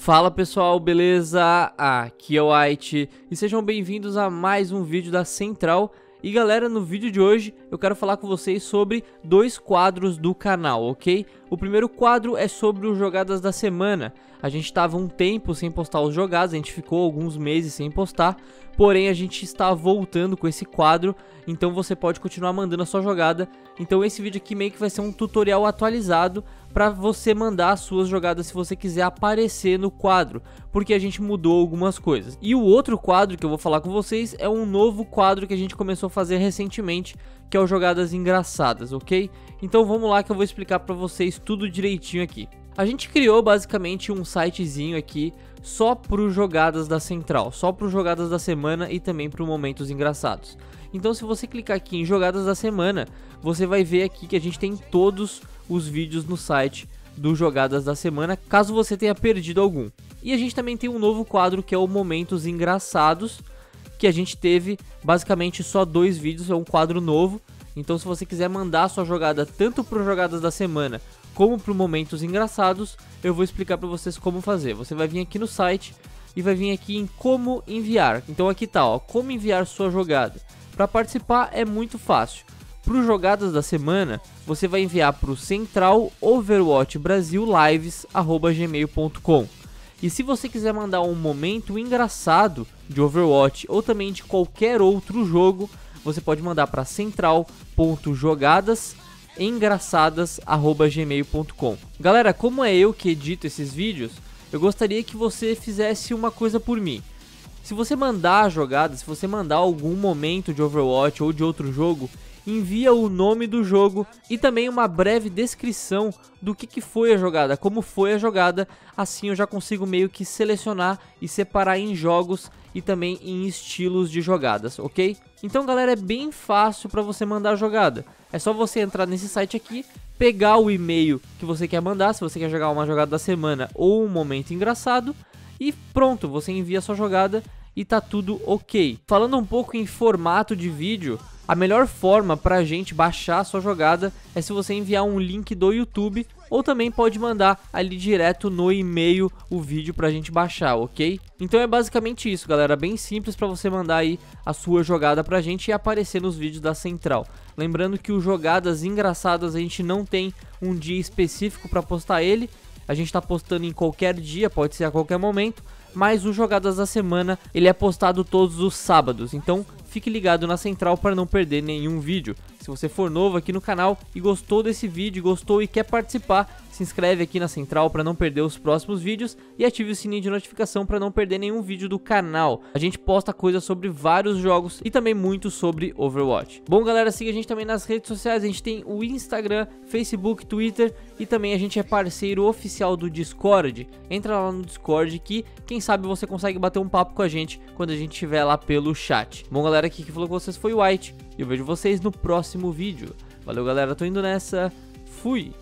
Fala pessoal, beleza? Aqui é o White e sejam bem-vindos a mais um vídeo da Central. E galera, no vídeo de hoje eu quero falar com vocês sobre dois quadros do canal, ok? O primeiro quadro é sobre os jogadas da semana. A gente estava um tempo sem postar os jogados, a gente ficou alguns meses sem postar, porém a gente está voltando com esse quadro, então você pode continuar mandando a sua jogada. Então esse vídeo aqui meio que vai ser um tutorial atualizado para você mandar as suas jogadas se você quiser aparecer no quadro, porque a gente mudou algumas coisas. E o outro quadro que eu vou falar com vocês é um novo quadro que a gente começou a fazer recentemente, que é o Jogadas Engraçadas, ok? Então vamos lá que eu vou explicar para vocês tudo direitinho aqui. A gente criou basicamente um sitezinho aqui só para jogadas da central, só para jogadas da semana e também para momentos engraçados. Então se você clicar aqui em jogadas da semana, você vai ver aqui que a gente tem todos os vídeos no site do Jogadas da Semana, caso você tenha perdido algum. E a gente também tem um novo quadro que é o Momentos Engraçados, que a gente teve basicamente só dois vídeos, é um quadro novo. Então se você quiser mandar sua jogada tanto para Jogadas da Semana como para Momentos Engraçados, eu vou explicar para vocês como fazer. Você vai vir aqui no site e vai vir aqui em como enviar. Então aqui tá, ó, como enviar sua jogada. Para participar é muito fácil. Para jogadas da semana, você vai enviar para o central Overwatch Brasil lives@gmail.com. E se você quiser mandar um momento engraçado de Overwatch ou também de qualquer outro jogo, você pode mandar para central.jogadas.engraçadas@gmail.com. Galera, como é eu que edito esses vídeos, eu gostaria que você fizesse uma coisa por mim. Se você mandar a jogada, se você mandar algum momento de Overwatch ou de outro jogo, envia o nome do jogo e também uma breve descrição do que, que foi a jogada, como foi a jogada. Assim eu já consigo meio que selecionar e separar em jogos e também em estilos de jogadas, ok? Então galera, é bem fácil para você mandar a jogada. É só você entrar nesse site aqui, pegar o e-mail que você quer mandar, se você quer jogar uma jogada da semana ou um momento engraçado, e pronto, você envia a sua jogada e tá tudo ok. Falando um pouco em formato de vídeo, a melhor forma pra gente baixar a sua jogada é se você enviar um link do YouTube ou também pode mandar ali direto no e-mail o vídeo pra gente baixar, ok? Então é basicamente isso, galera, bem simples pra você mandar aí a sua jogada pra gente e aparecer nos vídeos da Central. Lembrando que o Jogadas Engraçadas a gente não tem um dia específico pra postar ele, a gente tá postando em qualquer dia, pode ser a qualquer momento, mas o Jogadas da Semana ele é postado todos os sábados, então fique ligado na central para não perder nenhum vídeo. Se você for novo aqui no canal e gostou desse vídeo, gostou e quer participar, se inscreve aqui na central para não perder os próximos vídeos e ative o sininho de notificação para não perder nenhum vídeo do canal. A gente posta coisas sobre vários jogos e também muito sobre Overwatch. Bom galera, siga a gente também nas redes sociais, a gente tem o Instagram, Facebook, Twitter e também a gente é parceiro oficial do Discord. Entra lá no Discord que quem sabe você consegue bater um papo com a gente quando a gente estiver lá pelo chat. Bom galera, aqui que falou com vocês foi o White e eu vejo vocês no próximo vídeo. Valeu galera, tô indo nessa, fui!